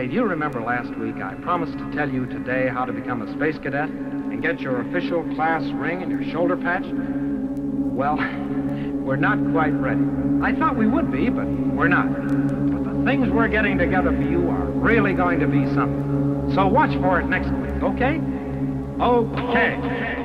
you remember last week I promised to tell you today how to become a space cadet and get your official class ring and your shoulder patch? Well, we're not quite ready. I thought we would be, but we're not. But the things we're getting together for you are really going to be something. So watch for it next week, okay? Okay.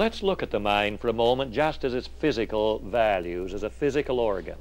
Let's look at the mind for a moment just as its physical values, as a physical organ.